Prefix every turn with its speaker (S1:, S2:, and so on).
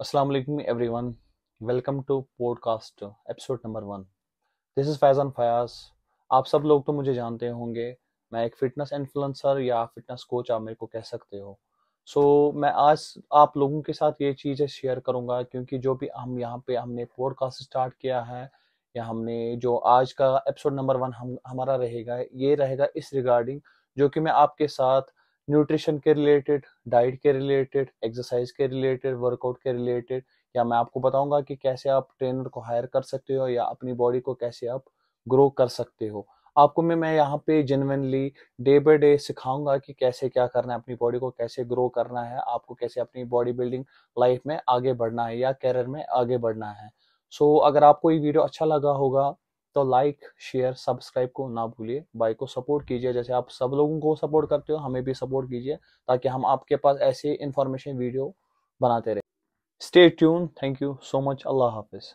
S1: अस्सलाम वालेकुम everyone welcome to podcast episode number one this is Faizan Fayaz आप सब लोग तो मुझे जानते होंगे मैं एक फ़िटनेस इन्फ्लुएंसर या फिटनेस कोच आप मेरे को कह सकते हो। सो so, मैं आज आप लोगों के साथ ये चीज़ें शेयर करूँगा क्योंकि जो भी हम यहाँ पे हमने पॉडकास्ट स्टार्ट किया है या हमने जो आज का एपिसोड नंबर वन हम हमारा रहेगा ये रहेगा इस रिगार्डिंग जो कि मैं आपके साथ न्यूट्रिशन के रिलेटेड डाइट के रिलेटेड एक्सरसाइज के रिलेटेड वर्कआउट के रिलेटेड या मैं आपको बताऊँगा कि कैसे आप ट्रेनर को हायर कर सकते हो या अपनी बॉडी को कैसे आप ग्रो कर सकते हो। आपको मैं मैं यहाँ पे जेनवनली डे बाय डे सिखाऊँगा कि कैसे क्या करना है अपनी बॉडी को कैसे ग्रो करना है आपको कैसे अपनी बॉडी बिल्डिंग लाइफ में आगे बढ़ना है या कैरियर में आगे बढ़ना है। सो so, अगर आपको ये वीडियो अच्छा लगा होगा तो लाइक शेयर सब्सक्राइब को ना भूलिए। बाइक को सपोर्ट कीजिए। जैसे आप सब लोगों को सपोर्ट करते हो, हमें भी सपोर्ट कीजिए ताकि हम आपके पास ऐसे इंफॉर्मेशन वीडियो बनाते रहे। Stay tuned thank you so much अल्लाह हाफिज़।